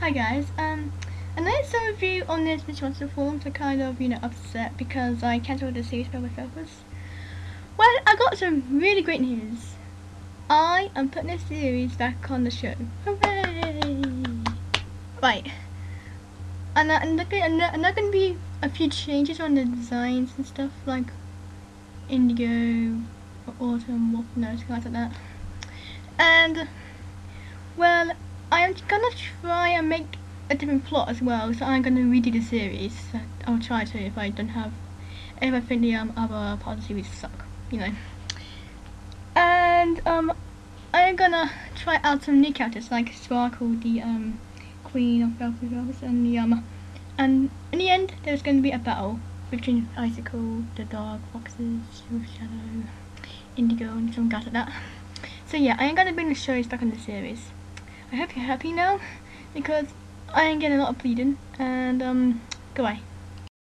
Hi guys, um, I noticed some of you on this Monster forums are kind of, you know, upset because I cancelled the series by my focus. Well, I got some really great news. I am putting this series back on the show. Hooray! Right. And, uh, and, there, are going to be a few changes on the designs and stuff, like indigo, autumn, nose, guys like that. And, well, I'm gonna try and make a different plot as well, so I'm gonna redo the series. I'll try to if I don't have, if I the um, other parts of the series suck, you know. And um, I'm gonna try out some new characters like Sparkle, the um, Queen of Vulpes Vulpes, and the um, and in the end there's to be a battle between Icicle, the Dark Foxes, Shadow, Indigo, and some guys like that. So yeah, I am gonna bring the shows back on the series. I hope you're happy now because I ain't getting a lot of bleeding and um goodbye.